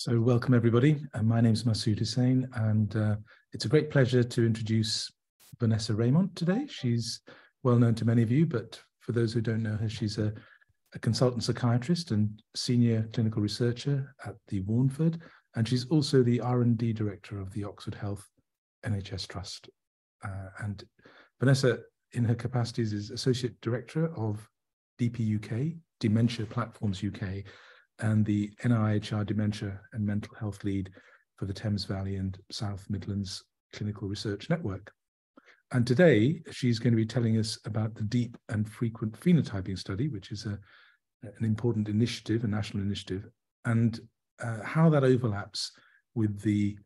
So welcome everybody. Uh, my name is Masud Husain and uh, it's a great pleasure to introduce Vanessa Raymont today. She's well known to many of you, but for those who don't know her, she's a, a consultant psychiatrist and senior clinical researcher at the Warnford, and she's also the R&D director of the Oxford Health NHS Trust. Uh, and Vanessa, in her capacities, is associate director of DP UK, Dementia Platforms UK, and the NIHR Dementia and Mental Health Lead for the Thames Valley and South Midlands Clinical Research Network. And today she's going to be telling us about the Deep and Frequent Phenotyping Study, which is a, an important initiative, a national initiative, and uh, how that overlaps with the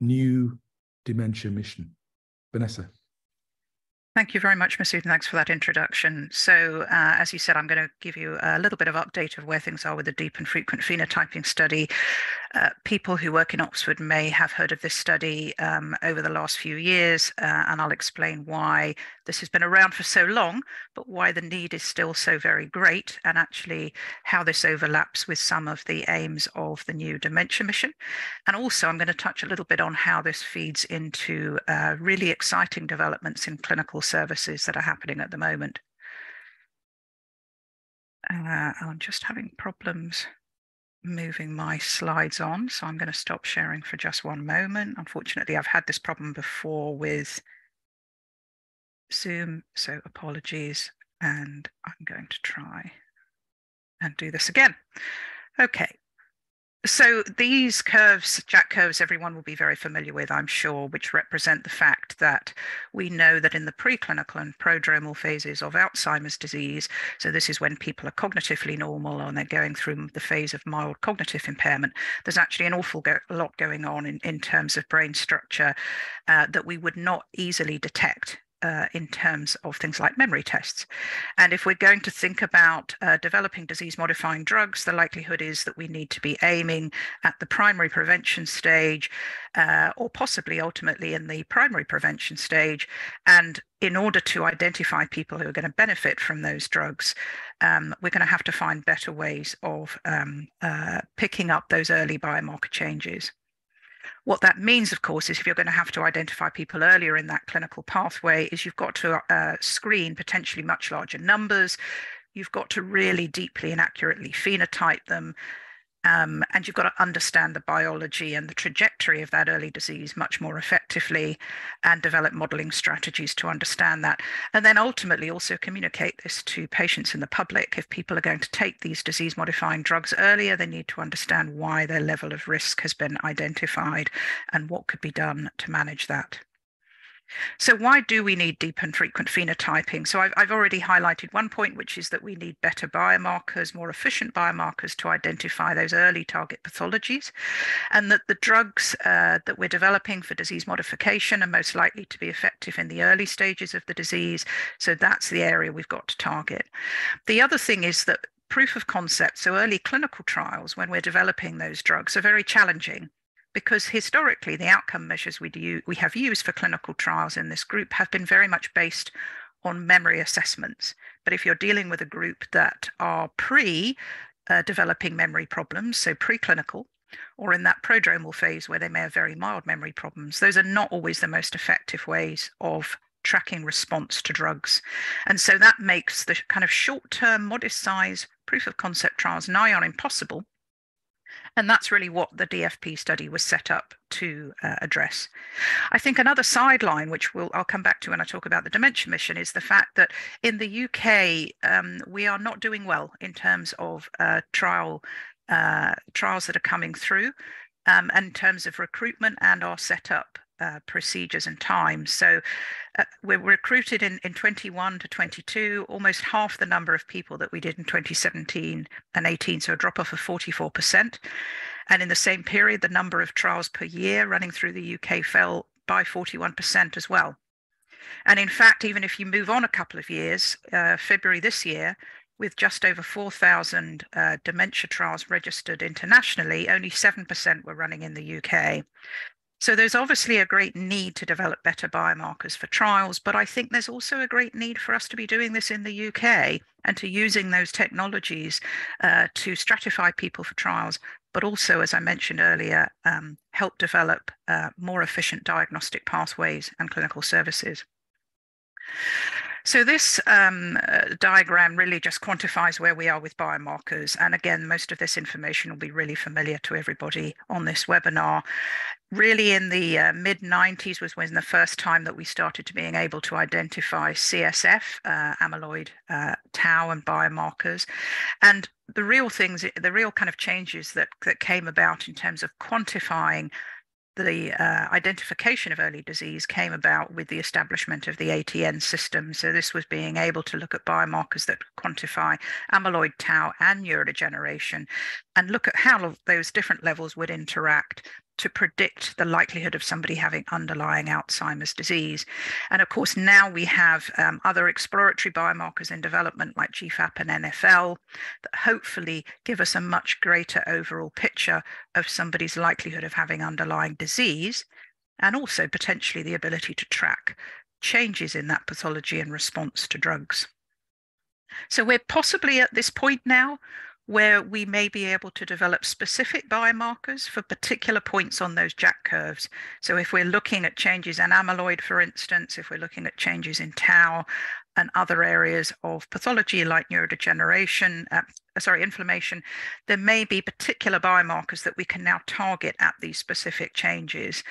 new dementia mission. Vanessa. Thank you very much, Masud, and thanks for that introduction. So, uh, as you said, I'm going to give you a little bit of update of where things are with the deep and frequent phenotyping study. Uh, people who work in Oxford may have heard of this study um, over the last few years, uh, and I'll explain why this has been around for so long, but why the need is still so very great, and actually how this overlaps with some of the aims of the new dementia mission. And also, I'm going to touch a little bit on how this feeds into uh, really exciting developments in clinical services that are happening at the moment. Uh, I'm just having problems moving my slides on, so I'm going to stop sharing for just one moment. Unfortunately, I've had this problem before with Zoom, so apologies, and I'm going to try and do this again. Okay, so these curves, Jack curves, everyone will be very familiar with, I'm sure, which represent the fact that we know that in the preclinical and prodromal phases of Alzheimer's disease, so this is when people are cognitively normal and they're going through the phase of mild cognitive impairment, there's actually an awful go lot going on in, in terms of brain structure uh, that we would not easily detect uh, in terms of things like memory tests. And if we're going to think about uh, developing disease modifying drugs, the likelihood is that we need to be aiming at the primary prevention stage uh, or possibly ultimately in the primary prevention stage. And in order to identify people who are going to benefit from those drugs, um, we're going to have to find better ways of um, uh, picking up those early biomarker changes. What that means, of course, is if you're going to have to identify people earlier in that clinical pathway, is you've got to uh, screen potentially much larger numbers. You've got to really deeply and accurately phenotype them. Um, and you've got to understand the biology and the trajectory of that early disease much more effectively and develop modeling strategies to understand that. And then ultimately also communicate this to patients in the public. If people are going to take these disease modifying drugs earlier, they need to understand why their level of risk has been identified and what could be done to manage that. So why do we need deep and frequent phenotyping? So I've, I've, already highlighted one point, which is that we need better biomarkers, more efficient biomarkers to identify those early target pathologies, and that the drugs uh, that we're developing for disease modification are most likely to be effective in the early stages of the disease. So that's the area we've got to target. The other thing is that proof of concept, so early clinical trials when we're developing those drugs are very challenging because historically the outcome measures we, do, we have used for clinical trials in this group have been very much based on memory assessments. But if you're dealing with a group that are pre uh, developing memory problems, so preclinical, or in that prodromal phase where they may have very mild memory problems, those are not always the most effective ways of tracking response to drugs. And so that makes the kind of short term, modest size proof of concept trials nigh on impossible and that's really what the DFP study was set up to uh, address. I think another sideline, which we'll, I'll come back to when I talk about the dementia mission, is the fact that in the UK, um, we are not doing well in terms of uh, trial uh, trials that are coming through. Um, and in terms of recruitment and our setup uh, procedures and times. So uh, we're recruited in, in 21 to 22, almost half the number of people that we did in 2017 and 18, so a drop off of 44%. And in the same period, the number of trials per year running through the UK fell by 41% as well. And in fact, even if you move on a couple of years, uh, February this year, with just over 4,000 uh, dementia trials registered internationally, only 7% were running in the UK. So there's obviously a great need to develop better biomarkers for trials, but I think there's also a great need for us to be doing this in the UK and to using those technologies uh, to stratify people for trials, but also, as I mentioned earlier, um, help develop uh, more efficient diagnostic pathways and clinical services. So this um, uh, diagram really just quantifies where we are with biomarkers. And again, most of this information will be really familiar to everybody on this webinar. Really in the uh, mid 90s was when the first time that we started to being able to identify CSF, uh, amyloid, uh, tau and biomarkers. And the real things, the real kind of changes that, that came about in terms of quantifying the uh, identification of early disease came about with the establishment of the ATN system. So this was being able to look at biomarkers that quantify amyloid, tau, and neurodegeneration, and look at how those different levels would interact to predict the likelihood of somebody having underlying Alzheimer's disease. And of course, now we have um, other exploratory biomarkers in development like GFAP and NFL that hopefully give us a much greater overall picture of somebody's likelihood of having underlying disease and also potentially the ability to track changes in that pathology in response to drugs. So we're possibly at this point now where we may be able to develop specific biomarkers for particular points on those Jack curves. So if we're looking at changes in amyloid, for instance, if we're looking at changes in tau and other areas of pathology like neurodegeneration, uh, sorry, inflammation, there may be particular biomarkers that we can now target at these specific changes.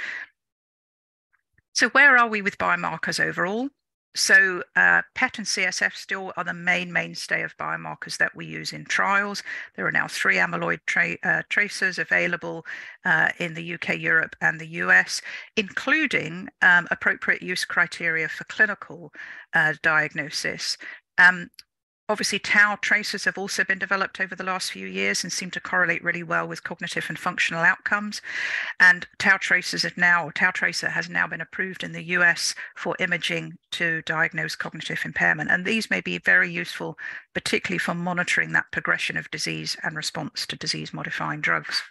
So where are we with biomarkers overall? So uh, PET and CSF still are the main mainstay of biomarkers that we use in trials. There are now three amyloid tra uh, tracers available uh, in the UK, Europe, and the US, including um, appropriate use criteria for clinical uh, diagnosis. Um, Obviously, tau tracers have also been developed over the last few years and seem to correlate really well with cognitive and functional outcomes. And tau tracers have now, tau tracer has now been approved in the US for imaging to diagnose cognitive impairment. And these may be very useful, particularly for monitoring that progression of disease and response to disease modifying drugs.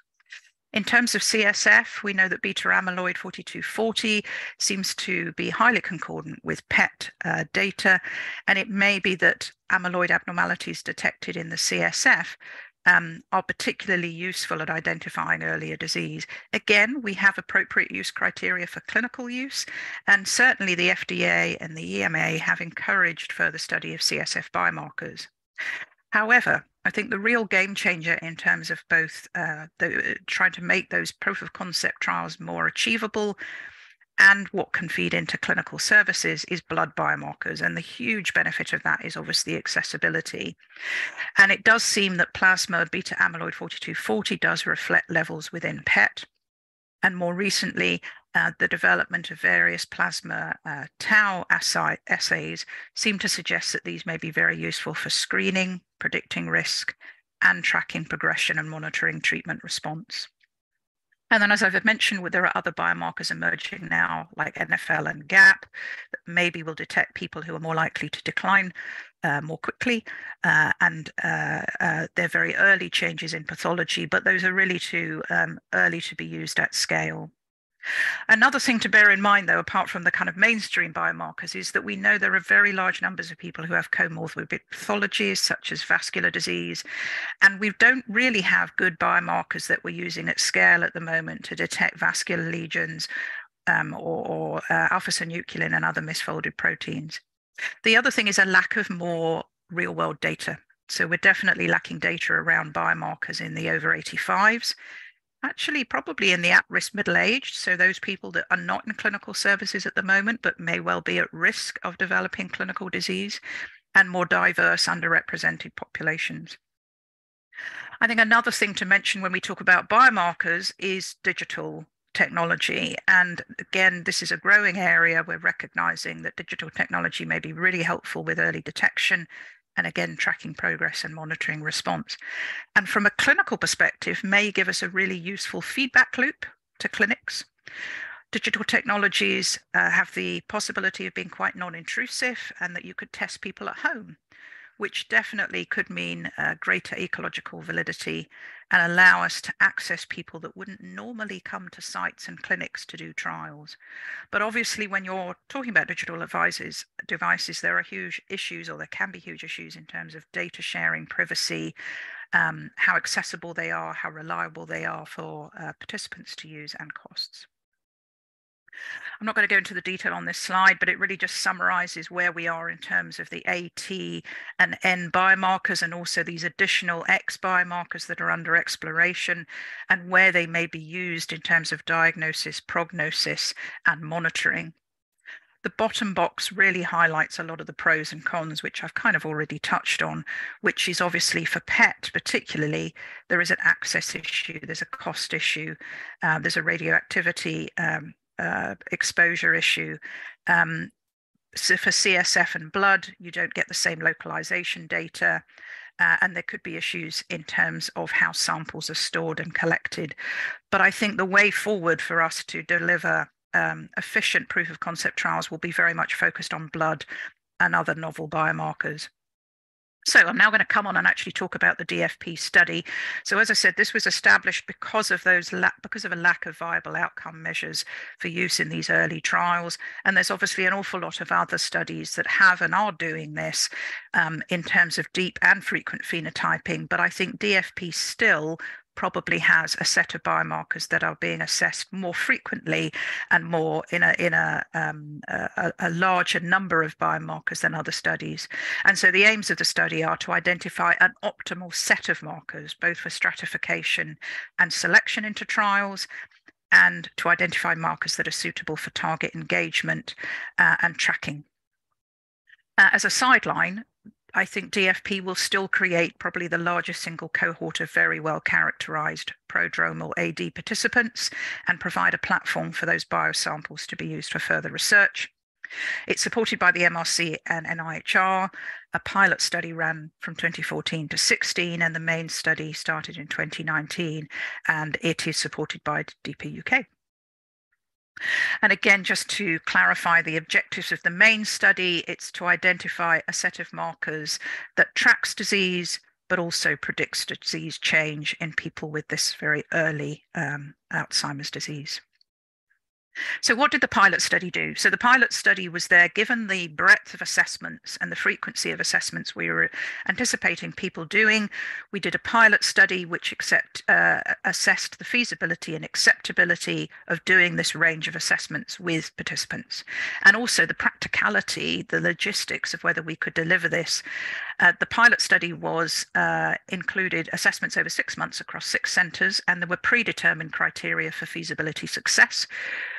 In terms of CSF, we know that beta amyloid 4240 seems to be highly concordant with PET uh, data, and it may be that amyloid abnormalities detected in the CSF um, are particularly useful at identifying earlier disease. Again, we have appropriate use criteria for clinical use, and certainly the FDA and the EMA have encouraged further study of CSF biomarkers. However, I think the real game changer in terms of both uh, the, trying to make those proof of concept trials more achievable and what can feed into clinical services is blood biomarkers. And the huge benefit of that is obviously accessibility. And it does seem that plasma beta amyloid 4240 does reflect levels within PET. And more recently, uh, the development of various plasma uh, tau assay, assays seem to suggest that these may be very useful for screening, predicting risk, and tracking progression and monitoring treatment response. And then, as I've mentioned, there are other biomarkers emerging now, like NFL and GFAP, that maybe will detect people who are more likely to decline uh, more quickly. Uh, and uh, uh they're very early changes in pathology, but those are really too um, early to be used at scale. Another thing to bear in mind, though, apart from the kind of mainstream biomarkers, is that we know there are very large numbers of people who have comorbid pathologies, such as vascular disease. And we don't really have good biomarkers that we're using at scale at the moment to detect vascular lesions um, or, or uh, alpha synuclein and other misfolded proteins. The other thing is a lack of more real world data. So we're definitely lacking data around biomarkers in the over 85s actually probably in the at-risk middle-aged, so those people that are not in clinical services at the moment but may well be at risk of developing clinical disease, and more diverse underrepresented populations. I think another thing to mention when we talk about biomarkers is digital technology. And again, this is a growing area. We're recognizing that digital technology may be really helpful with early detection and again, tracking progress and monitoring response. And from a clinical perspective, may give us a really useful feedback loop to clinics. Digital technologies uh, have the possibility of being quite non intrusive and that you could test people at home. Which definitely could mean uh, greater ecological validity and allow us to access people that wouldn't normally come to sites and clinics to do trials. But obviously, when you're talking about digital devices, devices, there are huge issues, or there can be huge issues in terms of data sharing, privacy, um, how accessible they are, how reliable they are for uh, participants to use, and costs. I'm not going to go into the detail on this slide, but it really just summarizes where we are in terms of the AT and N biomarkers and also these additional X biomarkers that are under exploration and where they may be used in terms of diagnosis, prognosis, and monitoring. The bottom box really highlights a lot of the pros and cons, which I've kind of already touched on, which is obviously for PET, particularly, there is an access issue, there's a cost issue, um, there's a radioactivity um, uh, exposure issue. Um, so for CSF and blood, you don't get the same localization data. Uh, and there could be issues in terms of how samples are stored and collected. But I think the way forward for us to deliver um, efficient proof of concept trials will be very much focused on blood and other novel biomarkers. So I'm now going to come on and actually talk about the DFP study. So as I said, this was established because of those because of a lack of viable outcome measures for use in these early trials. And there's obviously an awful lot of other studies that have and are doing this um, in terms of deep and frequent phenotyping. But I think DFP still probably has a set of biomarkers that are being assessed more frequently and more in a in a, um, a, a larger number of biomarkers than other studies. And so the aims of the study are to identify an optimal set of markers, both for stratification and selection into trials, and to identify markers that are suitable for target engagement uh, and tracking. Uh, as a sideline, I think DFP will still create probably the largest single cohort of very well characterized prodromal AD participants and provide a platform for those biosamples to be used for further research. It's supported by the MRC and NIHR. A pilot study ran from 2014 to 16, and the main study started in 2019, and it is supported by DP UK. And again, just to clarify the objectives of the main study, it's to identify a set of markers that tracks disease, but also predicts disease change in people with this very early um, Alzheimer's disease. So, what did the pilot study do? So, the pilot study was there given the breadth of assessments and the frequency of assessments we were anticipating people doing. We did a pilot study which accept, uh, assessed the feasibility and acceptability of doing this range of assessments with participants, and also the practicality, the logistics of whether we could deliver this. Uh, the pilot study was uh, included assessments over six months across six centres, and there were predetermined criteria for feasibility success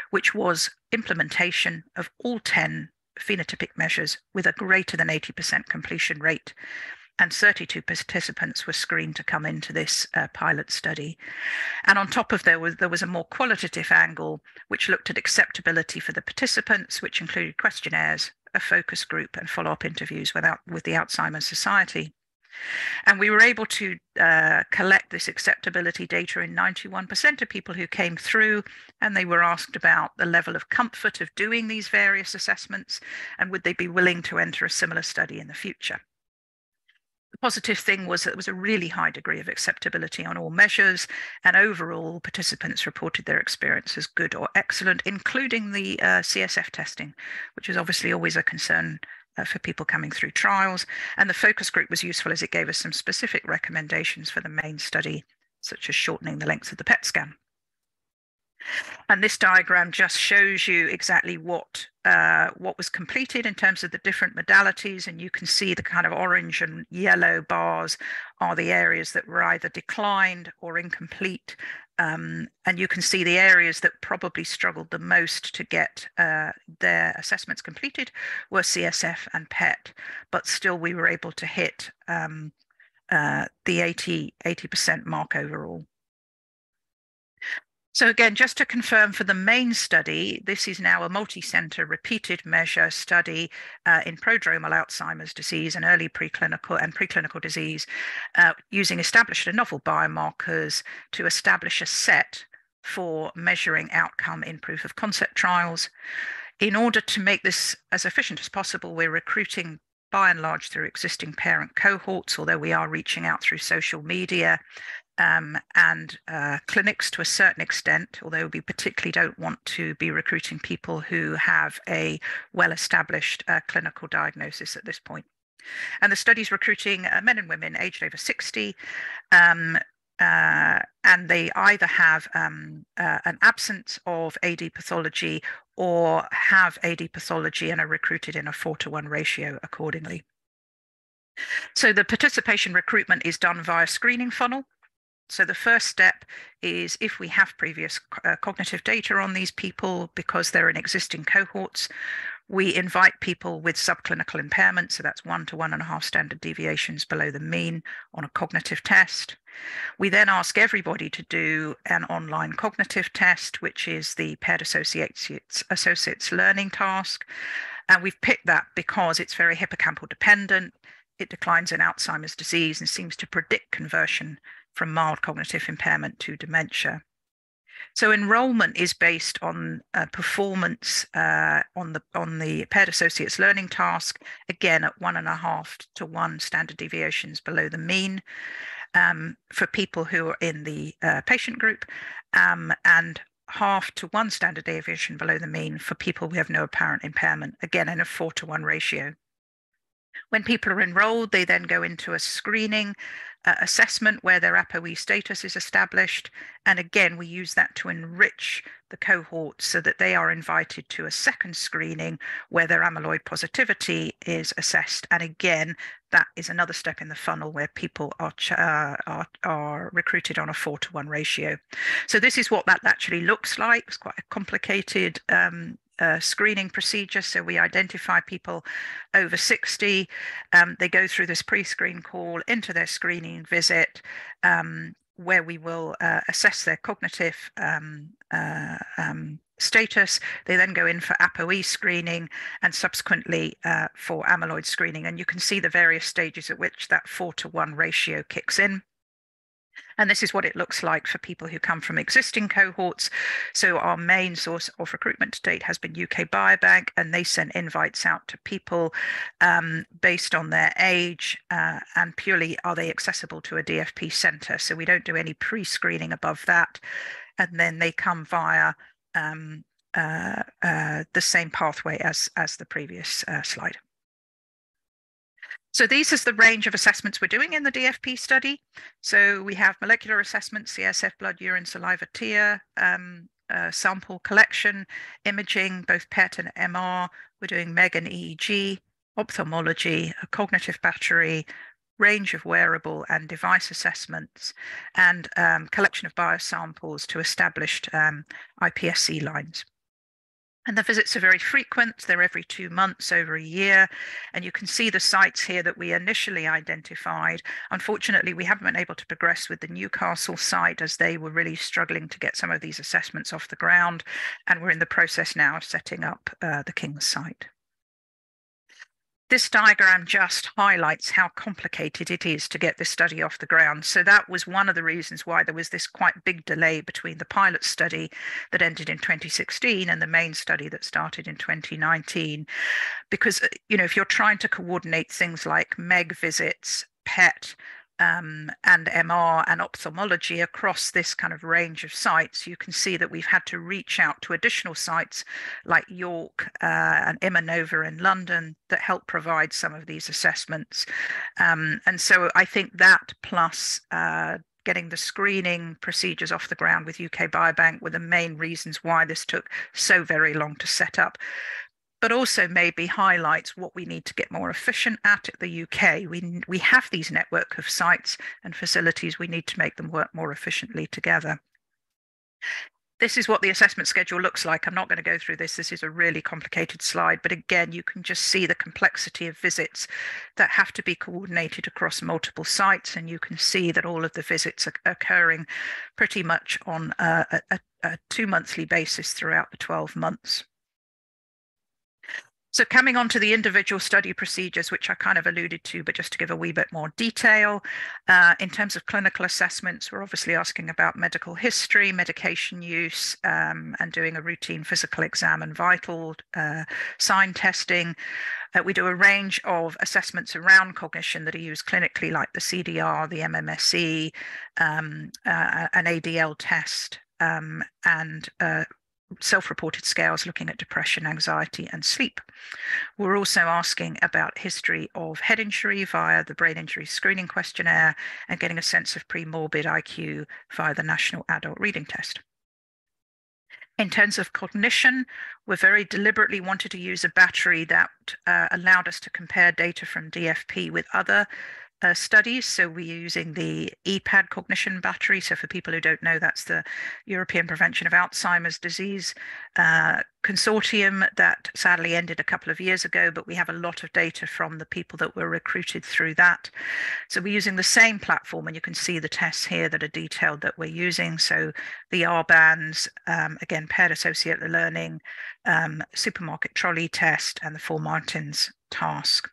which was implementation of all 10 phenotypic measures with a greater than 80% completion rate. And 32 participants were screened to come into this uh, pilot study. And on top of there was there was a more qualitative angle, which looked at acceptability for the participants, which included questionnaires, a focus group, and follow-up interviews with, with the Alzheimer's Society. And we were able to uh, collect this acceptability data in 91% of people who came through, and they were asked about the level of comfort of doing these various assessments and would they be willing to enter a similar study in the future. The positive thing was that there was a really high degree of acceptability on all measures, and overall, participants reported their experience as good or excellent, including the uh, CSF testing, which is obviously always a concern uh, for people coming through trials. And the focus group was useful as it gave us some specific recommendations for the main study, such as shortening the length of the PET scan. And this diagram just shows you exactly what uh, what was completed in terms of the different modalities. And you can see the kind of orange and yellow bars are the areas that were either declined or incomplete. Um, and you can see the areas that probably struggled the most to get uh, their assessments completed were CSF and PET, but still we were able to hit um, uh, the 80, 80% mark overall. So again, just to confirm for the main study, this is now a multi-center repeated measure study uh, in prodromal Alzheimer's disease and early preclinical and preclinical disease uh, using established and novel biomarkers to establish a set for measuring outcome in proof of concept trials. In order to make this as efficient as possible, we're recruiting by and large through existing parent cohorts, although we are reaching out through social media um, and uh, clinics to a certain extent, although we particularly don't want to be recruiting people who have a well established uh, clinical diagnosis at this point. And the study's recruiting uh, men and women aged over 60. Um, uh, and they either have um, uh, an absence of AD pathology or have AD pathology and are recruited in a four to one ratio accordingly. So the participation recruitment is done via screening funnel. So the first step is if we have previous uh, cognitive data on these people because they're in existing cohorts, we invite people with subclinical impairment, so that's one to one and a half standard deviations below the mean on a cognitive test. We then ask everybody to do an online cognitive test, which is the paired associates, associates learning task. And we've picked that because it's very hippocampal dependent. It declines in Alzheimer's disease and seems to predict conversion from mild cognitive impairment to dementia. So enrollment is based on uh, performance uh, on the on the paired associates learning task, again at one and a half to one standard deviations below the mean um, for people who are in the uh, patient group, um, and half to one standard deviation below the mean for people who have no apparent impairment, again in a four to one ratio. When people are enrolled, they then go into a screening uh, assessment where their ApoE status is established. And again, we use that to enrich the cohort so that they are invited to a second screening where their amyloid positivity is assessed. And again, that is another step in the funnel where people are, uh, are, are recruited on a four to one ratio. So this is what that actually looks like. It's quite a complicated um, screening procedure. So we identify people over 60. Um, they go through this pre screen call into their screening visit. Um, where we will uh, assess their cognitive um, uh, um, status. They then go in for ApoE screening and subsequently uh, for amyloid screening. And you can see the various stages at which that four to one ratio kicks in. And this is what it looks like for people who come from existing cohorts. So our main source of recruitment to date has been UK Biobank, and they send invites out to people um, based on their age uh, and purely are they accessible to a DFP centre. So we don't do any pre-screening above that. And then they come via um, uh, uh, the same pathway as, as the previous uh, slide. So these is the range of assessments we're doing in the DFP study. So we have molecular assessments, CSF, blood, urine, saliva, tear, um, uh, sample collection, imaging, both PET and MR. We're doing MEG and EEG, ophthalmology, a cognitive battery, range of wearable and device assessments, and um, collection of biosamples to established um, iPSC lines. And the visits are very frequent. They're every two months, over a year. And you can see the sites here that we initially identified. Unfortunately, we haven't been able to progress with the Newcastle site as they were really struggling to get some of these assessments off the ground. And we're in the process now of setting up uh, the King's site. This diagram just highlights how complicated it is to get this study off the ground. So that was one of the reasons why there was this quite big delay between the pilot study that ended in 2016 and the main study that started in 2019. Because, uh, you know, if you're trying to coordinate things like MEG visits, PET, um, and MR and ophthalmology across this kind of range of sites, you can see that we've had to reach out to additional sites like York uh, and Imanova in London that help provide some of these assessments. Um, and so I think that plus uh, getting the screening procedures off the ground with UK Biobank were the main reasons why this took so very long to set up but also maybe highlights what we need to get more efficient at at the UK. We, we have these network of sites and facilities. We need to make them work more efficiently together. This is what the assessment schedule looks like. I'm not going to go through this. This is a really complicated slide, but again, you can just see the complexity of visits that have to be coordinated across multiple sites. And you can see that all of the visits are occurring pretty much on a, a, a two monthly basis throughout the 12 months. So coming on to the individual study procedures, which I kind of alluded to, but just to give a wee bit more detail, uh, in terms of clinical assessments, we're obviously asking about medical history, medication use, um, and doing a routine physical exam and vital uh, sign testing. Uh, we do a range of assessments around cognition that are used clinically, like the CDR, the MMSE, um, uh, an ADL test, um, and uh, self-reported scales looking at depression, anxiety, and sleep. We're also asking about history of head injury via the brain injury screening questionnaire and getting a sense of pre-morbid IQ via the National Adult Reading Test. In terms of cognition, we very deliberately wanted to use a battery that uh, allowed us to compare data from DFP with other uh, studies. So we're using the EPAD cognition battery. So for people who don't know, that's the European Prevention of Alzheimer's Disease uh, consortium that sadly ended a couple of years ago, but we have a lot of data from the people that were recruited through that. So we're using the same platform, and you can see the tests here that are detailed that we're using. So the RBANS, um, again, paired associated learning, um, supermarket trolley test, and the Four Mountains task.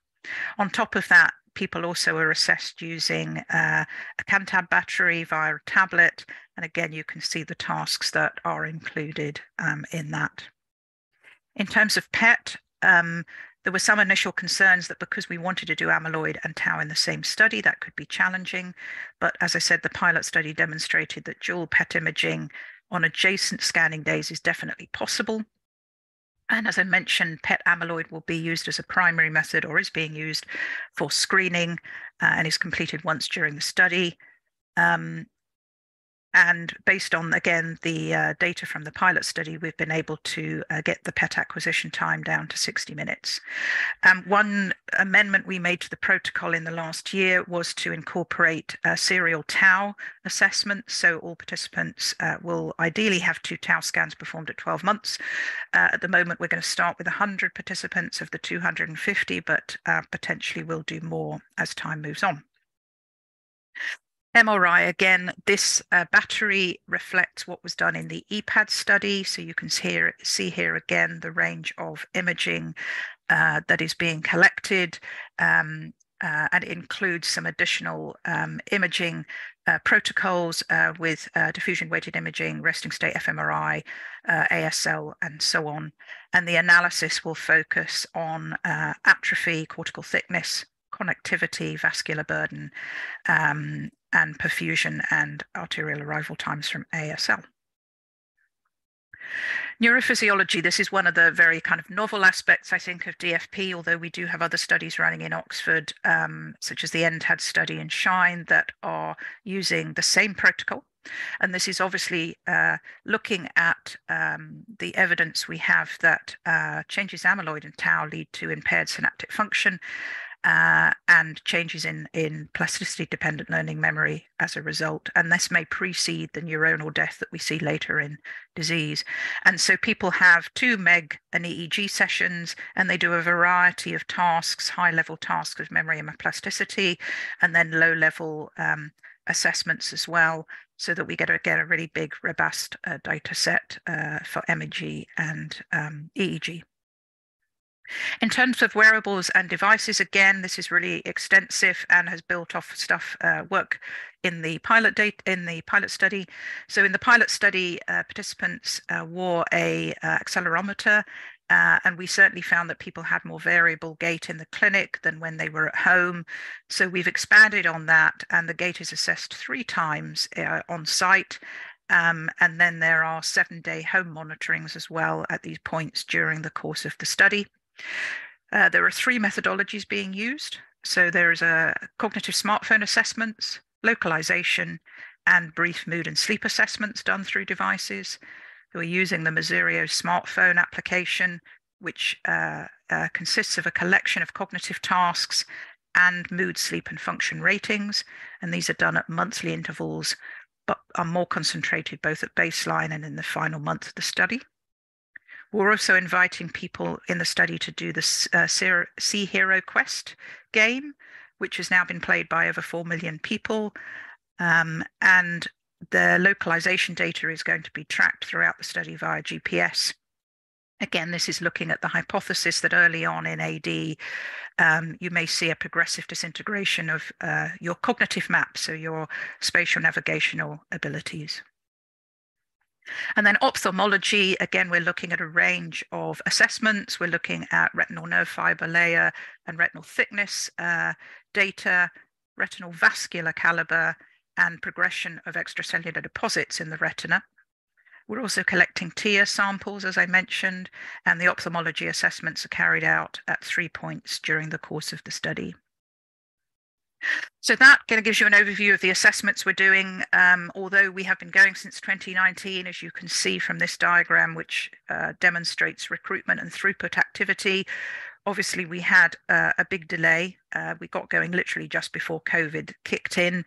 On top of that, people also are assessed using uh, a Cantab battery via a tablet. And again, you can see the tasks that are included um, in that. In terms of PET, um, there were some initial concerns that because we wanted to do amyloid and tau in the same study, that could be challenging. But as I said, the pilot study demonstrated that dual PET imaging on adjacent scanning days is definitely possible. And as I mentioned, PET amyloid will be used as a primary method or is being used for screening uh, and is completed once during the study. Um, and based on, again, the uh, data from the pilot study, we've been able to uh, get the PET acquisition time down to 60 minutes. Um, one amendment we made to the protocol in the last year was to incorporate a serial tau assessment. So all participants uh, will ideally have two tau scans performed at 12 months. Uh, at the moment, we're going to start with 100 participants of the 250, but uh, potentially we'll do more as time moves on. MRI, again, this uh, battery reflects what was done in the EPAD study. So you can see here, see here again the range of imaging uh, that is being collected. Um, uh, and includes some additional um, imaging uh, protocols uh, with uh, diffusion weighted imaging, resting state fMRI, ASL, and so on. And the analysis will focus on atrophy, cortical thickness, connectivity, vascular burden, um, and perfusion and arterial arrival times from ASL. Neurophysiology, this is one of the very kind of novel aspects, I think, of DFP, although we do have other studies running in Oxford, um, such as the NTAD study in SHINE, that are using the same protocol. And this is obviously uh, looking at um, the evidence we have that uh, changes amyloid and tau lead to impaired synaptic function uh, and changes in, in plasticity dependent learning memory as a result. And this may precede the neuronal death that we see later in disease. And so people have two MEG and EEG sessions, and they do a variety of tasks, high level tasks of memory and plasticity, and then low level um, assessments as well, so that we get a, get a really big, robust uh, data set uh, for MEG and um, EEG. In terms of wearables and devices, again, this is really extensive and has built off stuff uh, work in the pilot date in the pilot study. So in the pilot study, uh, participants uh, wore a uh, accelerometer, uh, and we certainly found that people had more variable gait in the clinic than when they were at home. So we've expanded on that, and the gait is assessed three times uh, on site. Um, and then there are seven day home monitorings as well at these points during the course of the study. Uh, there are three methodologies being used. So there is a cognitive smartphone assessments, localization, and brief mood and sleep assessments done through devices. We're using the Mezurio smartphone application, which uh, uh, consists of a collection of cognitive tasks and mood, sleep, and function ratings. And these are done at monthly intervals, but are more concentrated both at baseline and in the final month of the study. We're also inviting people in the study to do the uh, Sea Hero Quest game, which has now been played by over 4 million people. Um, and the localization data is going to be tracked throughout the study via GPS. Again, this is looking at the hypothesis that early on in AD, um, you may see a progressive disintegration of uh, your cognitive map, so your spatial navigational abilities. And then ophthalmology, again, we're looking at a range of assessments. We're looking at retinal nerve fiber layer and retinal thickness uh, data, retinal vascular caliber, and progression of extracellular deposits in the retina. We're also collecting tear samples, as I mentioned, and the ophthalmology assessments are carried out at three points during the course of the study. So that kind of gives you an overview of the assessments we're doing. Um, although we have been going since 2019, as you can see from this diagram, which uh, demonstrates recruitment and throughput activity, obviously we had uh, a big delay. Uh, we got going literally just before COVID kicked in.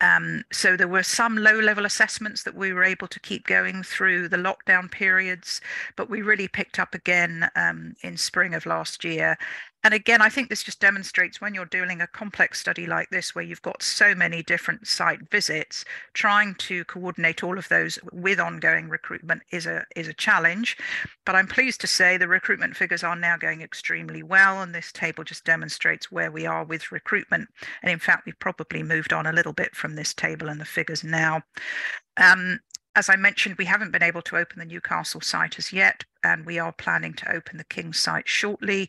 Um, so there were some low level assessments that we were able to keep going through the lockdown periods, but we really picked up again um, in spring of last year. And again, I think this just demonstrates when you're doing a complex study like this, where you've got so many different site visits, trying to coordinate all of those with ongoing recruitment is a is a challenge. But I'm pleased to say the recruitment figures are now going extremely well, and this table just demonstrates where we are with recruitment. And in fact, we've probably moved on a little bit from this table and the figures now. Um, as I mentioned, we haven't been able to open the Newcastle site as yet, and we are planning to open the King site shortly.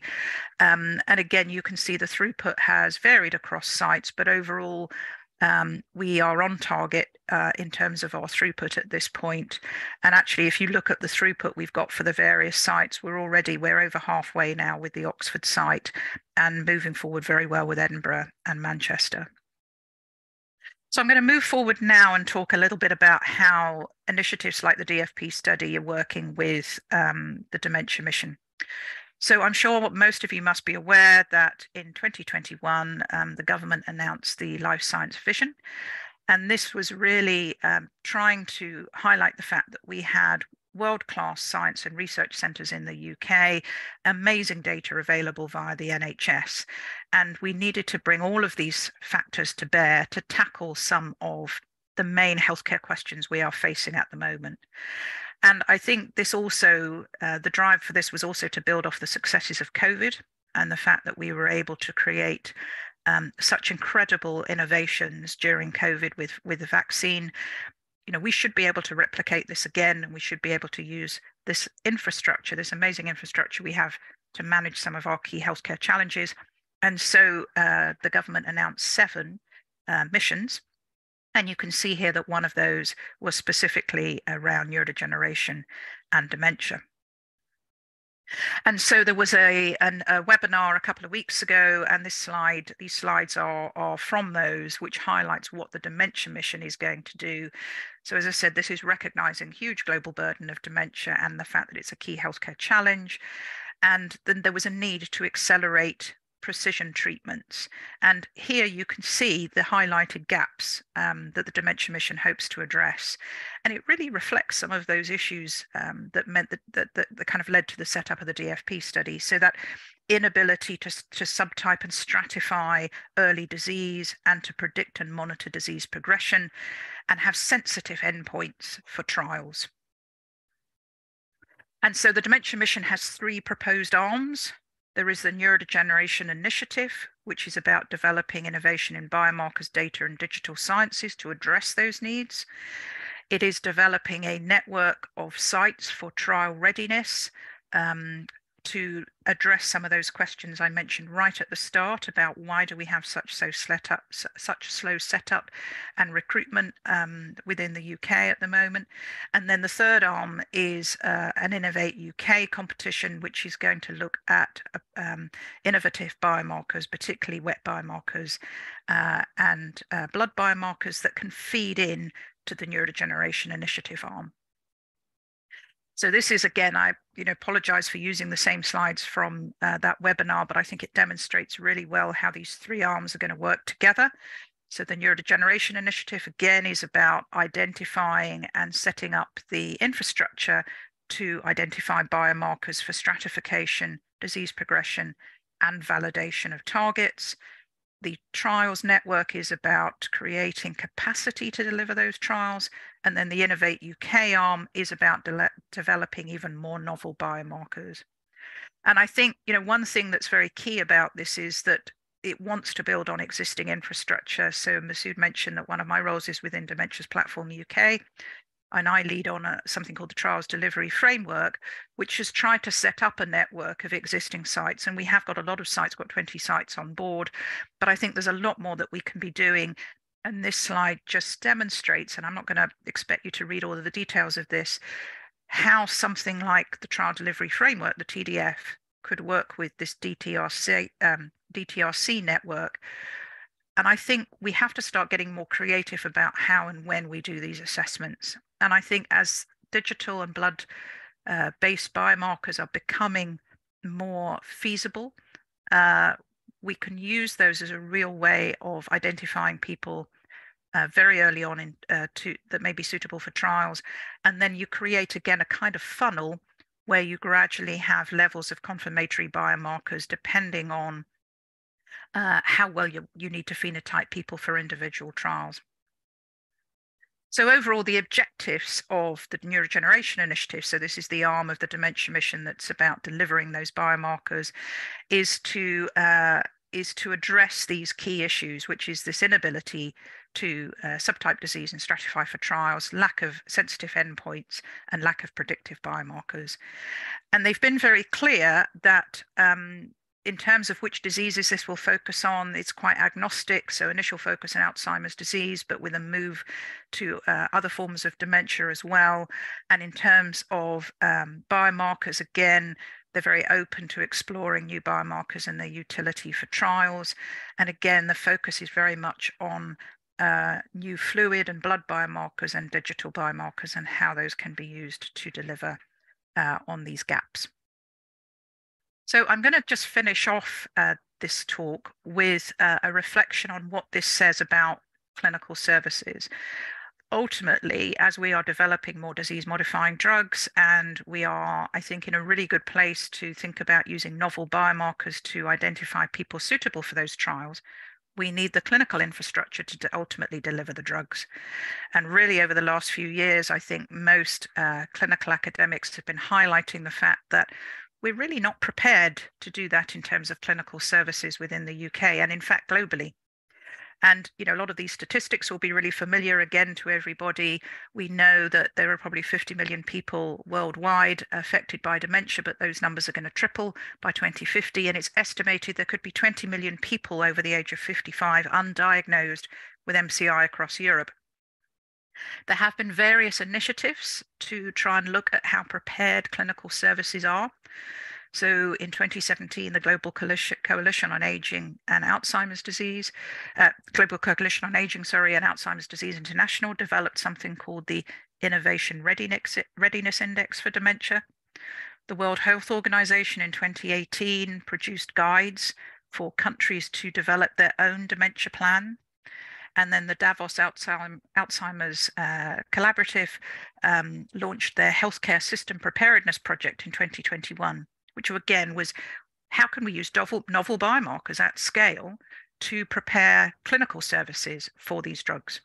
Um, and again, you can see the throughput has varied across sites, but overall, um, we are on target uh, in terms of our throughput at this point. And actually, if you look at the throughput we've got for the various sites, we're already we're over halfway now with the Oxford site, and moving forward very well with Edinburgh and Manchester. So I'm going to move forward now and talk a little bit about how initiatives like the DFP study are working with um, the dementia mission. So I'm sure most of you must be aware that in 2021, um, the government announced the life science vision. And this was really um, trying to highlight the fact that we had world class science and research centres in the UK, amazing data available via the NHS. And we needed to bring all of these factors to bear to tackle some of the main healthcare questions we are facing at the moment. And I think this also, uh, the drive for this was also to build off the successes of COVID and the fact that we were able to create um, such incredible innovations during COVID with, with the vaccine, you know, we should be able to replicate this again, and we should be able to use this infrastructure, this amazing infrastructure we have to manage some of our key healthcare challenges. And so uh, the government announced seven uh, missions. And you can see here that one of those was specifically around neurodegeneration and dementia. And so there was a, an, a webinar a couple of weeks ago, and this slide, these slides are, are from those, which highlights what the dementia mission is going to do. So as I said, this is recognizing huge global burden of dementia and the fact that it's a key healthcare challenge. And then there was a need to accelerate precision treatments. And here you can see the highlighted gaps um, that the Dementia Mission hopes to address. And it really reflects some of those issues um, that meant that, that, that, that kind of led to the setup of the DFP study. So that inability to, to subtype and stratify early disease and to predict and monitor disease progression and have sensitive endpoints for trials. And so the Dementia Mission has three proposed arms. There is the Neurodegeneration Initiative, which is about developing innovation in biomarkers, data, and digital sciences to address those needs. It is developing a network of sites for trial readiness um, to address some of those questions I mentioned right at the start about why do we have such so setup, such slow setup and recruitment um, within the UK at the moment. And then the third arm is uh, an Innovate UK competition, which is going to look at uh, um, innovative biomarkers, particularly wet biomarkers uh, and uh, blood biomarkers that can feed in to the neurodegeneration initiative arm. So this is again, I you know apologize for using the same slides from uh, that webinar, but I think it demonstrates really well how these three arms are going to work together. So the neurodegeneration initiative again is about identifying and setting up the infrastructure to identify biomarkers for stratification, disease progression, and validation of targets the trials network is about creating capacity to deliver those trials. And then the Innovate UK arm is about de developing even more novel biomarkers. And I think, you know, one thing that's very key about this is that it wants to build on existing infrastructure. So Masud mentioned that one of my roles is within Dementia's Platform UK. And I lead on a, something called the Trials Delivery Framework, which has tried to set up a network of existing sites. And we have got a lot of sites, got 20 sites on board, but I think there's a lot more that we can be doing. And this slide just demonstrates, and I'm not going to expect you to read all of the details of this, how something like the Trial Delivery Framework, the TDF, could work with this DTRC, um, DTRC network and I think we have to start getting more creative about how and when we do these assessments. And I think as digital and blood uh, based biomarkers are becoming more feasible, uh, we can use those as a real way of identifying people uh, very early on in, uh, to, that may be suitable for trials. And then you create again a kind of funnel where you gradually have levels of confirmatory biomarkers depending on uh, how well you, you need to phenotype people for individual trials. So overall, the objectives of the neurodegeneration initiative, so this is the arm of the dementia mission that's about delivering those biomarkers, is to uh, is to address these key issues, which is this inability to uh, subtype disease and stratify for trials, lack of sensitive endpoints, and lack of predictive biomarkers. And they've been very clear that um, in terms of which diseases this will focus on, it's quite agnostic. So initial focus on Alzheimer's disease, but with a move to uh, other forms of dementia as well. And in terms of um, biomarkers, again, they're very open to exploring new biomarkers and their utility for trials. And again, the focus is very much on uh, new fluid and blood biomarkers and digital biomarkers and how those can be used to deliver uh, on these gaps. So I'm going to just finish off uh, this talk with uh, a reflection on what this says about clinical services. Ultimately, as we are developing more disease modifying drugs, and we are, I think, in a really good place to think about using novel biomarkers to identify people suitable for those trials, we need the clinical infrastructure to ultimately deliver the drugs. And really, over the last few years, I think most uh, clinical academics have been highlighting the fact that we're really not prepared to do that in terms of clinical services within the UK and in fact globally. And you know, a lot of these statistics will be really familiar again to everybody. We know that there are probably 50 million people worldwide affected by dementia, but those numbers are going to triple by 2050. And it's estimated there could be 20 million people over the age of 55 undiagnosed with MCI across Europe. There have been various initiatives to try and look at how prepared clinical services are. So in 2017, the Global Coalition on Aging and Alzheimer's Disease, uh, Global Coalition on Aging, sorry, and Alzheimer's Disease International developed something called the Innovation Readiness, Readiness Index for Dementia. The World Health Organization in 2018 produced guides for countries to develop their own dementia plan and then the Davos Alzheimer's uh, Collaborative um, launched their healthcare system preparedness project in 2021, which again was how can we use novel, novel biomarkers at scale to prepare clinical services for these drugs.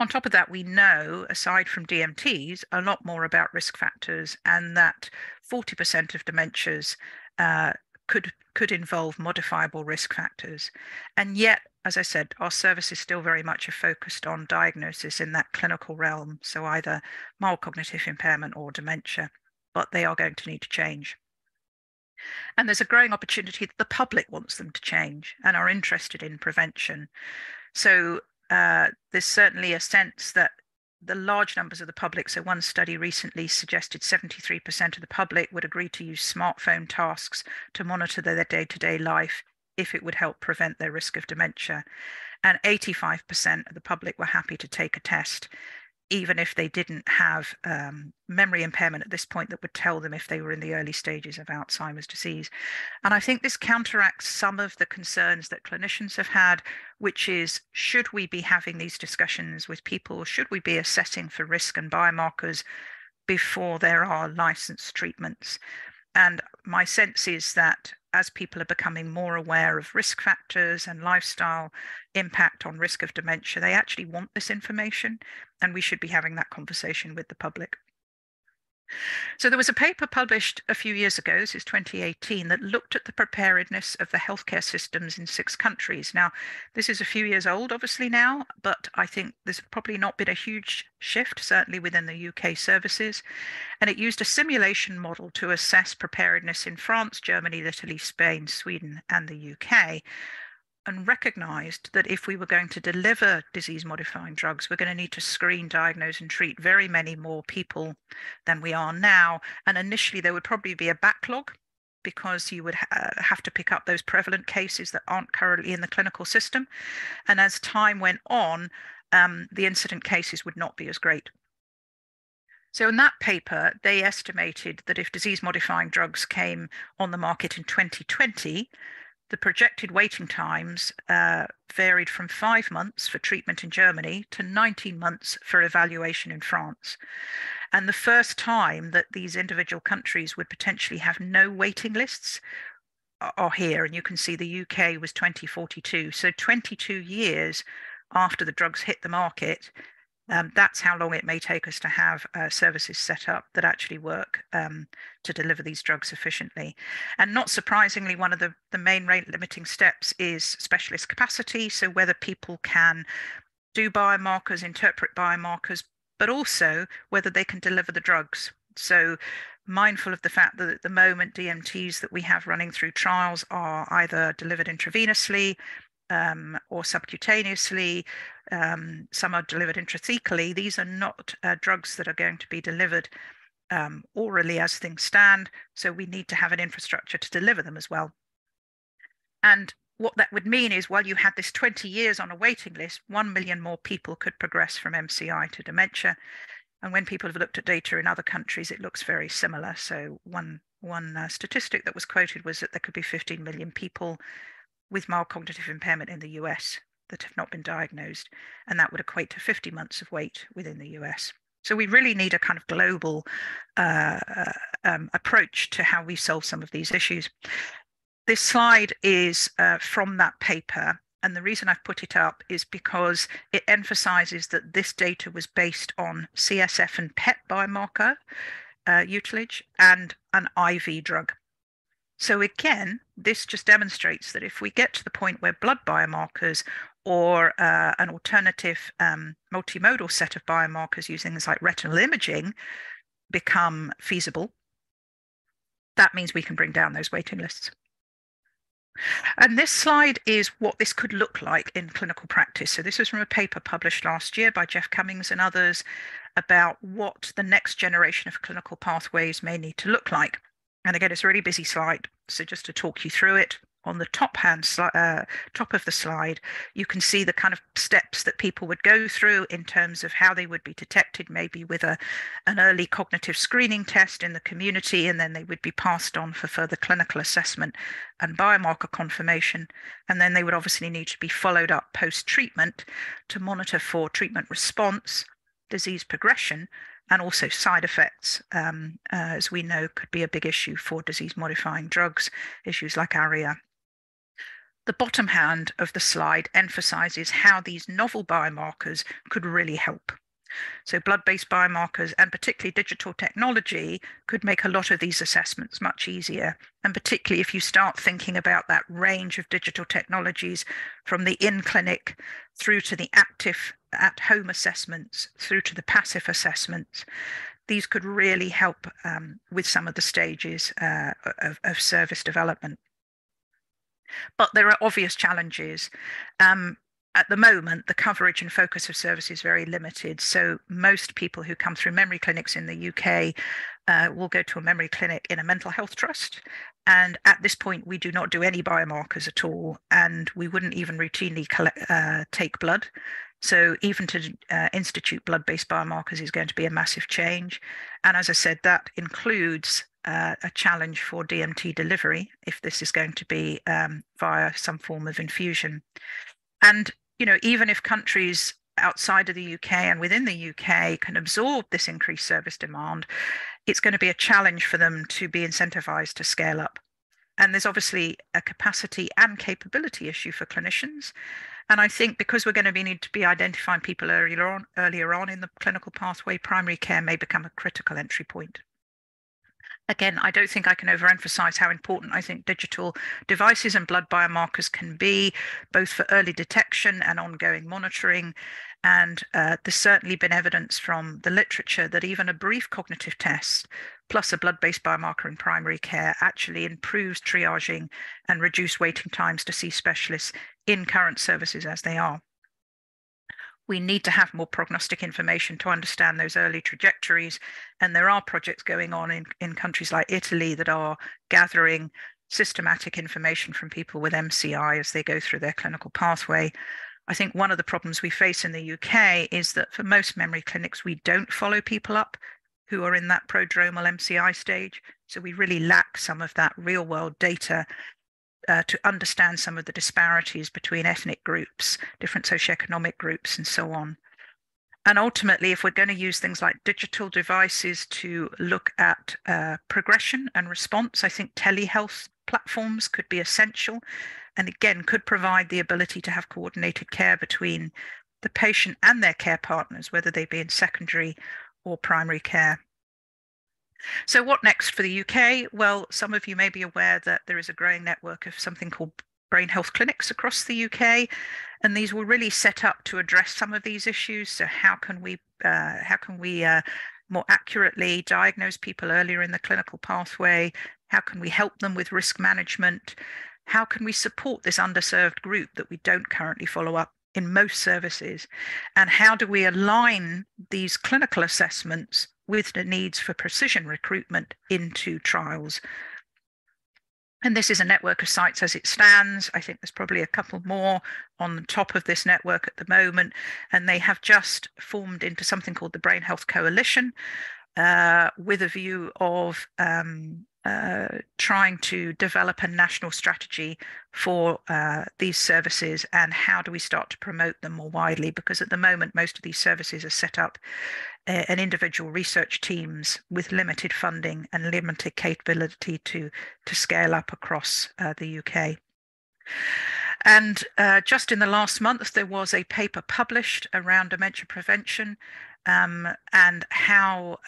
On top of that, we know, aside from DMTs, a lot more about risk factors, and that 40% of dementias uh, could could involve modifiable risk factors. And yet, as I said, our service is still very much are focused on diagnosis in that clinical realm, so either mild cognitive impairment or dementia, but they are going to need to change. And there's a growing opportunity that the public wants them to change and are interested in prevention. So uh, there's certainly a sense that the large numbers of the public. So, one study recently suggested 73% of the public would agree to use smartphone tasks to monitor their day to day life if it would help prevent their risk of dementia. And 85% of the public were happy to take a test even if they didn't have um, memory impairment at this point that would tell them if they were in the early stages of Alzheimer's disease. And I think this counteracts some of the concerns that clinicians have had, which is should we be having these discussions with people? Should we be assessing for risk and biomarkers before there are licensed treatments? And my sense is that as people are becoming more aware of risk factors and lifestyle impact on risk of dementia, they actually want this information, and we should be having that conversation with the public. So there was a paper published a few years ago, this is 2018, that looked at the preparedness of the healthcare systems in six countries. Now, this is a few years old, obviously now, but I think there's probably not been a huge shift, certainly within the UK services. And it used a simulation model to assess preparedness in France, Germany, Italy, Spain, Sweden, and the UK and recognized that if we were going to deliver disease modifying drugs, we're going to need to screen, diagnose, and treat very many more people than we are now. And initially, there would probably be a backlog because you would ha- have to pick up those prevalent cases that aren't currently in the clinical system. And as time went on, um, the incident cases would not be as great. So, in that paper, they estimated that if disease modifying drugs came on the market in 2020, the projected waiting times uh, varied from five months for treatment in Germany to 19 months for evaluation in France. And the first time that these individual countries would potentially have no waiting lists are here. And you can see the UK was 2042. So 22 years after the drugs hit the market, um, that's how long it may take us to have uh, services set up that actually work um, to deliver these drugs efficiently. And not surprisingly, one of the, the main rate limiting steps is specialist capacity. So whether people can do biomarkers, interpret biomarkers, but also whether they can deliver the drugs. So mindful of the fact that at the moment DMTs that we have running through trials are either delivered intravenously um, or subcutaneously. Um, some are delivered intrathecally. These are not uh, drugs that are going to be delivered um, orally as things stand. So we need to have an infrastructure to deliver them as well. And what that would mean is while you had this 20 years on a waiting list, 1 million more people could progress from MCI to dementia. And when people have looked at data in other countries, it looks very similar. So one one uh, statistic that was quoted was that there could be 15 million people with mild cognitive impairment in the US that have not been diagnosed, and that would equate to 50 months of wait within the US. So we really need a kind of global uh, um, approach to how we solve some of these issues. This slide is uh, from that paper, and the reason I've put it up is because it emphasizes that this data was based on CSF and PET biomarker uh, utilage and an IV drug. So again, this just demonstrates that if we get to the point where blood biomarkers or uh, an alternative um, multimodal set of biomarkers using things like retinal imaging become feasible, that means we can bring down those waiting lists. And this slide is what this could look like in clinical practice. So this was from a paper published last year by Jeff Cummings and others about what the next generation of clinical pathways may need to look like. And again, it's a really busy slide. So just to talk you through it, on the top hand uh, top of the slide, you can see the kind of steps that people would go through in terms of how they would be detected, maybe with a an early cognitive screening test in the community, and then they would be passed on for further clinical assessment and biomarker confirmation. And then they would obviously need to be followed up post treatment to monitor for treatment response, disease progression, and also side effects, um, uh, as we know, could be a big issue for disease modifying drugs, issues like ARIA. The bottom hand of the slide emphasizes how these novel biomarkers could really help. So, blood based biomarkers and particularly digital technology could make a lot of these assessments much easier. And particularly if you start thinking about that range of digital technologies from the in clinic through to the active at home assessments, through to the passive assessments, these could really help um, with some of the stages uh, of, of, service development. But there are obvious challenges. Um, at the moment, the coverage and focus of service is very limited. So most people who come through memory clinics in the UK uh, will go to a memory clinic in a mental health trust. And at this point, we do not do any biomarkers at all, and we wouldn't even routinely collect, uh, take blood. So even to uh, institute blood-based biomarkers is going to be a massive change. And as I said, that includes uh, a challenge for DMT delivery if this is going to be um, via some form of infusion. And you know, even if countries outside of the UK and within the UK can absorb this increased service demand, it's going to be a challenge for them to be incentivized to scale up. And there's obviously a capacity and capability issue for clinicians. And I think because we're going to be need to be identifying people earlier on, earlier on in the clinical pathway, primary care may become a critical entry point. Again, I don't think I can overemphasize how important I think digital devices and blood biomarkers can be, both for early detection and ongoing monitoring. And uh, there's certainly been evidence from the literature that even a brief cognitive test plus a blood based biomarker in primary care actually improves triaging and reduce waiting times to see specialists in current services as they are we need to have more prognostic information to understand those early trajectories. And there are projects going on in, in countries like Italy that are gathering systematic information from people with MCI as they go through their clinical pathway. I think one of the problems we face in the UK is that for most memory clinics, we don't follow people up who are in that prodromal MCI stage. So we really lack some of that real world data uh, to understand some of the disparities between ethnic groups, different socioeconomic groups, and so on. And ultimately, if we're going to use things like digital devices to look at uh, progression and response, I think telehealth platforms could be essential and again could provide the ability to have coordinated care between the patient and their care partners, whether they be in secondary or primary care. So, what next for the UK? Well, some of you may be aware that there is a growing network of something called brain health clinics across the UK, and these were really set up to address some of these issues. So, how can we uh, how can we uh, more accurately diagnose people earlier in the clinical pathway? How can we help them with risk management? How can we support this underserved group that we don't currently follow up in most services? And how do we align these clinical assessments with the needs for precision recruitment into trials. And this is a network of sites as it stands. I think there's probably a couple more on the top of this network at the moment. And they have just formed into something called the Brain Health Coalition uh, with a view of um, uh, trying to develop a national strategy for uh, these services and how do we start to promote them more widely? Because at the moment most of these services are set up uh, in individual research teams with limited funding and limited capability to to scale up across uh, the UK and uh, just in the last month there was a paper published around dementia prevention um, and how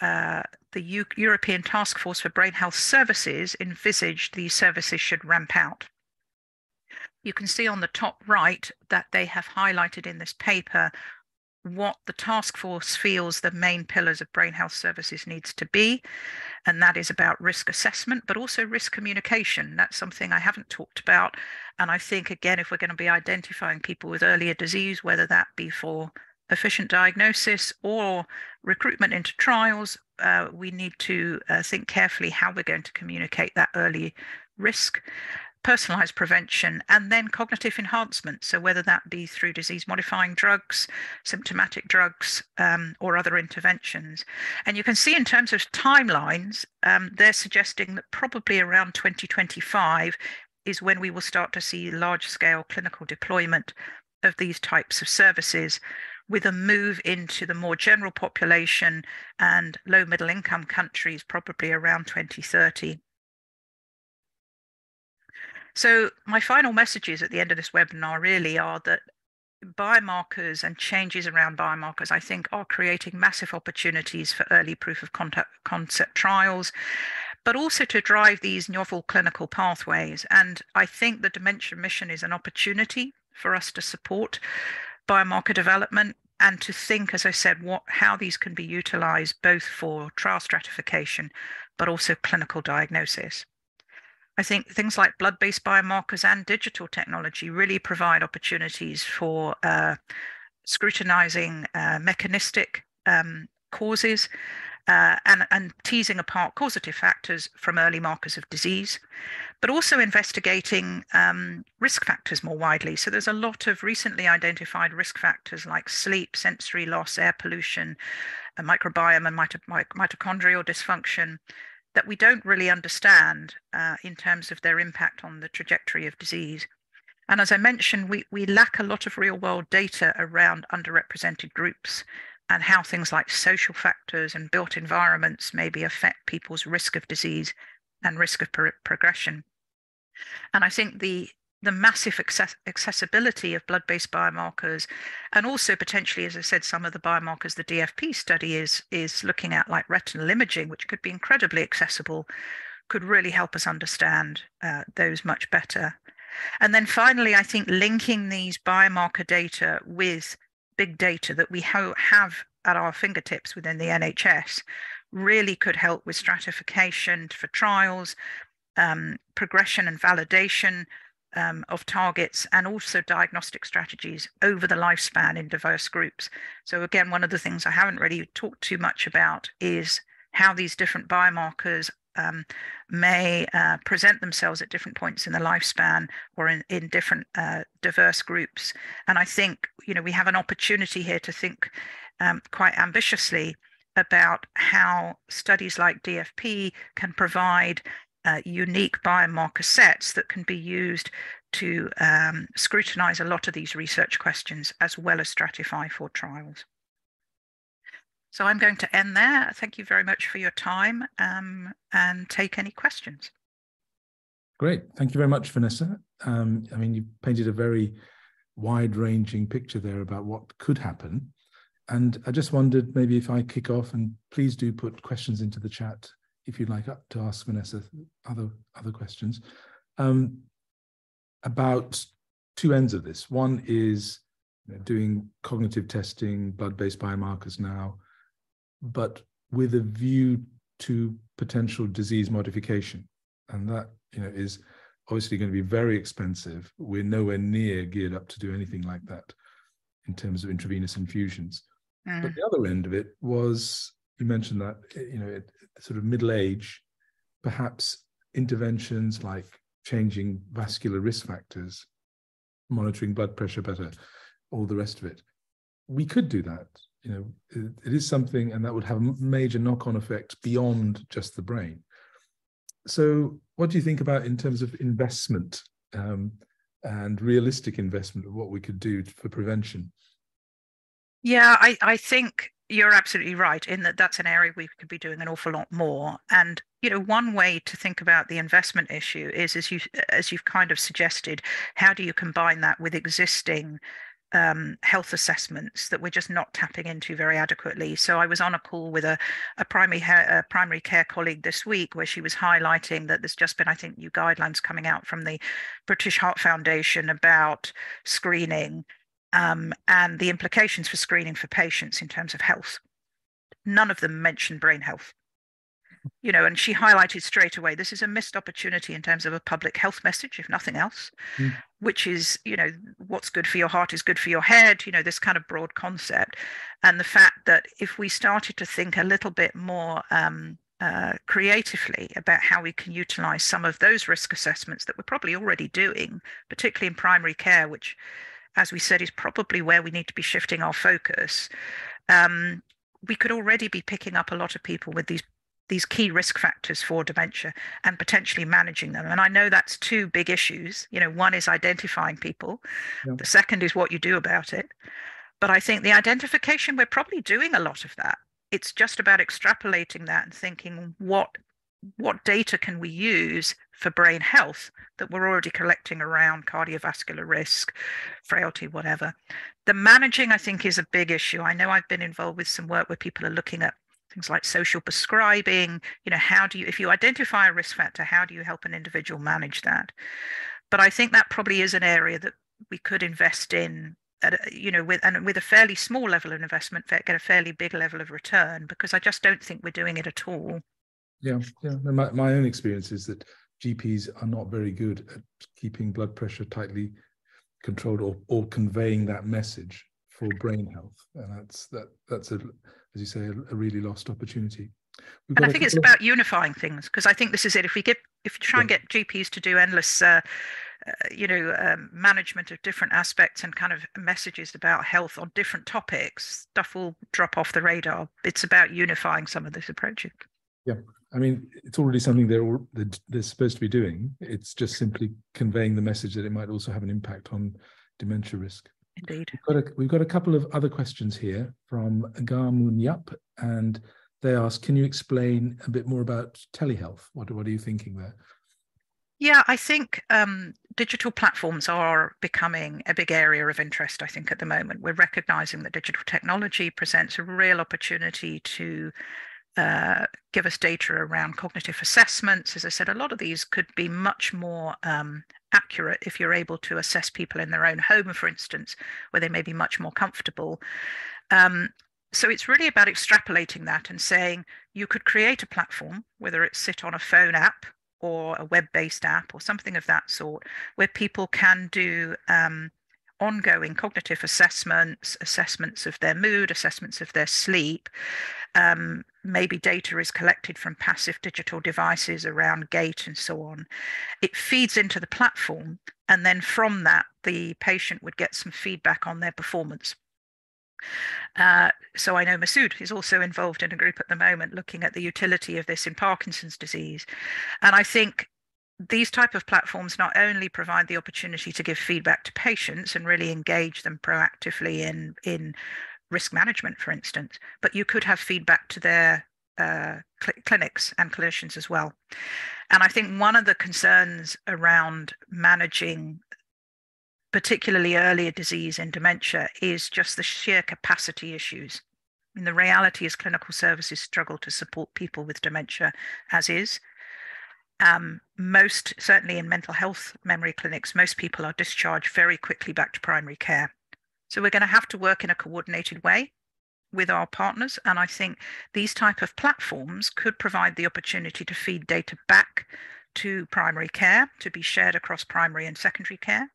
the U- European Task Force for Brain Health Services envisaged these services should ramp out. You can see on the top right that they have highlighted in this paper what the task force feels the main pillars of brain health services needs to be and that is about risk assessment but also risk communication that's something i haven't talked about and i think again if we're going to be identifying people with earlier disease whether that be for efficient diagnosis or recruitment into trials, uh, we need to uh, think carefully how we're going to communicate that early risk, personalized prevention, and then cognitive enhancement. So, whether that be through disease modifying drugs, symptomatic drugs, um, or other interventions. And you can see in terms of timelines, um, they're suggesting that probably around 2025 is when we will start to see large scale clinical deployment of these types of services with a move into the more general population and low middle income countries probably around 2030. So, my final messages at the end of this webinar really are that biomarkers and changes around biomarkers, I think, are creating massive opportunities for early proof of concept trials, but also to drive these novel clinical pathways. And I think the Dementia Mission is an opportunity for us to support biomarker development and to think, as I said, what how these can be utilized both for trial stratification, but also clinical diagnosis. I think things like blood-based biomarkers and digital technology really provide opportunities for uh, scrutinizing uh, mechanistic um, causes uh, and, and teasing apart causative factors from early markers of disease, but also investigating um, risk factors more widely. So there's a lot of recently identified risk factors like sleep, sensory loss, air pollution, microbiome, and mitochondrial dysfunction that we don't really understand uh, in terms of their impact on the trajectory of disease. And as I mentioned, we, we lack a lot of real world data around underrepresented groups and how things like social factors and built environments maybe affect people's risk of disease and risk of pro- progression. And I think the the massive access- accessibility of blood-based biomarkers, and also potentially, as I said, some of the biomarkers the DFP study is is looking at, like retinal imaging, which could be incredibly accessible, could really help us understand uh, those much better. And then finally, I think linking these biomarker data with big data that we have at our fingertips within the NHS really could help with stratification for trials, um, progression and validation um, of targets and also diagnostic strategies over the lifespan in diverse groups. So, again, one of the things I haven't really talked too much about is how these different biomarkers um, may uh, present themselves at different points in the lifespan or in, in different uh, diverse groups. And I think, you know, we have an opportunity here to think um, quite ambitiously about how studies like DFP can provide uh, unique biomarker sets that can be used to um, scrutinize a lot of these research questions as well as stratify for trials. So I'm going to end there. Thank you very much for your time um, and take any questions. Great. Thank you very much, Vanessa. Um, I mean, you painted a very wide ranging picture there about what could happen. And I just wondered maybe if I kick off and please do put questions into the chat if you'd like to ask Vanessa other other questions um, about two ends of this. One is doing cognitive testing, blood-based biomarkers now, but with a view to potential disease modification, and that you know is obviously going to be very expensive. We're nowhere near geared up to do anything like that in terms of intravenous infusions. Mm. But the other end of it was you mentioned that you know it, sort of middle age, perhaps interventions like changing vascular risk factors, monitoring blood pressure better, all the rest of it. We could do that. You know, it, it is something, and that would have a major knock-on effect beyond just the brain. So, what do you think about in terms of investment um, and realistic investment of what we could do for prevention? Yeah, I, I think you're absolutely right in that that's an area we could be doing an awful lot more and you know one way to think about the investment issue is as you as you've kind of suggested how do you combine that with existing um, health assessments that we're just not tapping into very adequately. So I was on a call with a, a primary a primary care colleague this week where she was highlighting that there's just been, I think, new guidelines coming out from the British Heart Foundation about screening um, and the implications for screening for patients in terms of health. None of them mention brain health. You know, and she highlighted straight away this is a missed opportunity in terms of a public health message, if nothing else, mm. which is, you know, what's good for your heart is good for your head, you know, this kind of broad concept. And the fact that if we started to think a little bit more um, uh, creatively about how we can utilize some of those risk assessments that we're probably already doing, particularly in primary care, which as we said, is probably where we need to be shifting our focus. Um, we could already be picking up a lot of people with these these key risk factors for dementia and potentially managing them. And I know that's two big issues. You know, one is identifying people. Yeah. The second is what you do about it. But I think the identification, we're probably doing a lot of that. It's just about extrapolating that and thinking what what data can we use for brain health that we're already collecting around cardiovascular risk, frailty, whatever. The managing, I think, is a big issue. I know I've been involved with some work where people are looking at things like social prescribing. You know, how do you, if you identify a risk factor, how do you help an individual manage that? But I think that probably is an area that we could invest in at, you know with and with a fairly small level of investment get a fairly big level of return because i just don't think we're doing it at all yeah, yeah. My, my own experience is that GPs are not very good at keeping blood pressure tightly controlled or, or conveying that message for brain health, and that's that that's a as you say a, a really lost opportunity. and I think it's about unifying things because I think this is it. If we get if you try yeah. and get GPs to do endless. Uh, uh, you know, um, management of different aspects and kind of messages about health on different topics, stuff will drop off the radar. It's about unifying some of this approaches. Yeah, I mean, it's already something they're all, they're supposed to be doing. It's just simply conveying the message that it might also have an impact on dementia risk. Indeed. We've got a, we've got a couple of other questions here from Garmun Yap, and they ask, can you explain a bit more about telehealth? What, what are you thinking there? Yeah, I think um, digital platforms are becoming a big area of interest, I think, at the moment. We're recognizing that digital technology presents a real opportunity to uh, give us data around cognitive assessments. As I said, a lot of these could be much more um, accurate if you're able to assess people in their own home, for instance, where they may be much more comfortable. Um, so it's really about extrapolating that and saying you could create a platform, whether it's sit on a phone app or a web-based app or something of that sort, where people can do um, ongoing cognitive assessments, assessments of their mood, assessments of their sleep. Um, maybe data is collected from passive digital devices around gait and so on. It feeds into the platform, and then from that, the patient would get some feedback on their performance. Uh, so I know Masud is also involved in a group at the moment looking at the utility of this in Parkinson's disease. And I think these type of platforms not only provide the opportunity to give feedback to patients and really engage them proactively in in risk management, for instance, but you could have feedback to their uh, cl- clinics and clinicians as well. And I think one of the concerns around managing particularly earlier disease in dementia is just the sheer capacity issues. I mean, the reality is clinical services struggle to support people with dementia as is. Um, most, certainly in mental health memory clinics, most people are discharged very quickly back to primary care. So we're going to have to work in a coordinated way with our partners. And I think these type of platforms could provide the opportunity to feed data back to primary care to be shared across primary and secondary care.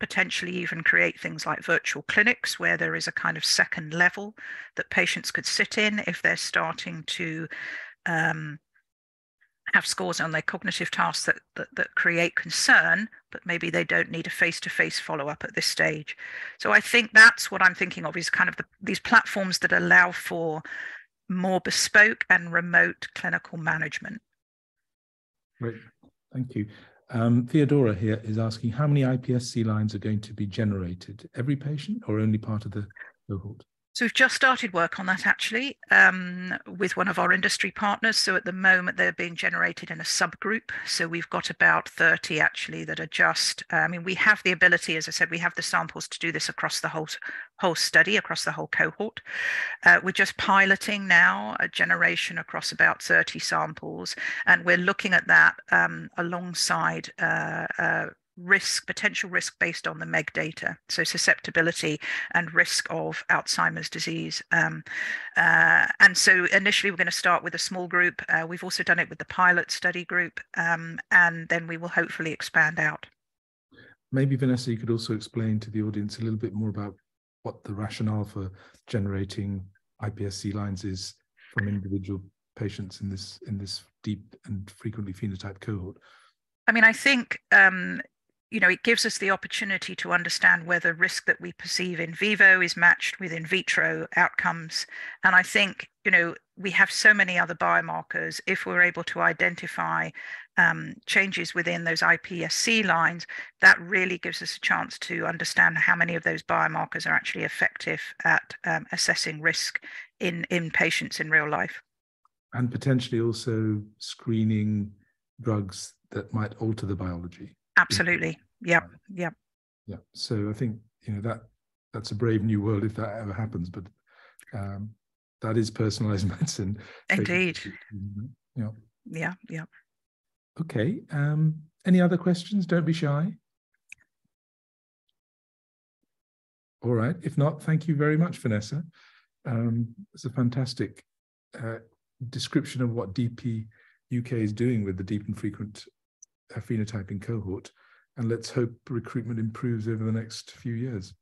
Potentially even create things like virtual clinics where there is a kind of second level that patients could sit in if they're starting to um, have scores on their cognitive tasks that, that, that create concern, but maybe they don't need a face-to-face follow-up at this stage. So I think that's what I'm thinking of is kind of the, these platforms that allow for more bespoke and remote clinical management. Great, thank you. Um, Theodora here is asking how many iPSC lines are going to be generated? Every patient or only part of the cohort? So we've just started work on that actually um, with one of our industry partners. So at the moment they're being generated in a subgroup. So we've got about 30 actually that are just, uh, I mean, we have the ability, as I said, we have the samples to do this across the whole whole study, across the whole cohort. Uh, we're just piloting now a generation across about 30 samples. And we're looking at that um, alongside uh, uh risk, potential risk based on the MEG data, so susceptibility and risk of Alzheimer's disease. Um, uh, and so initially we're going to start with a small group. Uh, we've also done it with the pilot study group, um, and then we will hopefully expand out. Maybe Vanessa, you could also explain to the audience a little bit more about what the rationale for generating iPSC lines is from individual patients in this in this deep and frequently phenotyped cohort. I mean, I think um, you know, it gives us the opportunity to understand whether risk that we perceive in vivo is matched with in vitro outcomes. And I think, you know, we have so many other biomarkers. If we're able to identify um, changes within those iPSC lines, that really gives us a chance to understand how many of those biomarkers are actually effective at um, assessing risk in, in patients in real life. And potentially also screening drugs that might alter the biology. Absolutely. Yep. Yep. Yeah. So I think you know that that's a brave new world if that ever happens, but um, that is personalized medicine. Indeed. Yeah. Yeah. Yeah. Okay. Um, any other questions? Don't be shy. All right. If not, thank you very much, Vanessa. Um, it's a fantastic uh, description of what DP UK is doing with the deep and frequent phenotyping cohort. And let's hope recruitment improves over the next few years.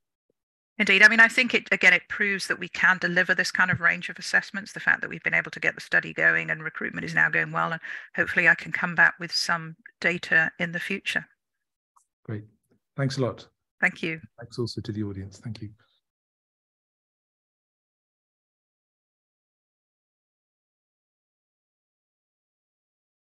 Indeed. I mean, I think it, again, it proves that we can deliver this kind of range of assessments. The fact that we've been able to get the study going and recruitment is now going well. And hopefully I can come back with some data in the future. Great. Thanks a lot. Thank you. Thanks also to the audience. Thank you.